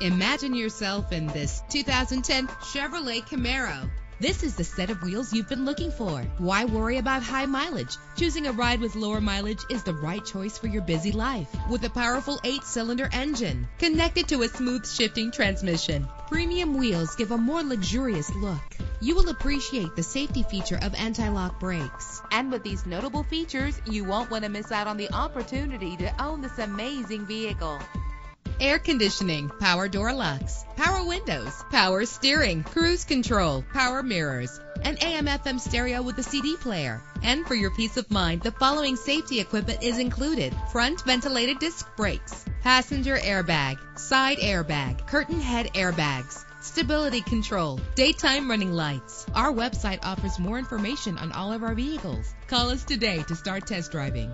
Imagine yourself in this 2010 Chevrolet Camaro. This is the set of wheels you've been looking for. Why worry about high mileage? Choosing a ride with lower mileage is the right choice for your busy life. With a powerful eight cylinder engine connected to a smooth shifting transmission, premium wheels give a more luxurious look. You will appreciate the safety feature of anti lock brakes. And with these notable features, you won't want to miss out on the opportunity to own this amazing vehicle air conditioning, power door locks, power windows, power steering, cruise control, power mirrors, an AM FM stereo with a CD player. And for your peace of mind, the following safety equipment is included. Front ventilated disc brakes, passenger airbag, side airbag, curtain head airbags, stability control, daytime running lights. Our website offers more information on all of our vehicles. Call us today to start test driving.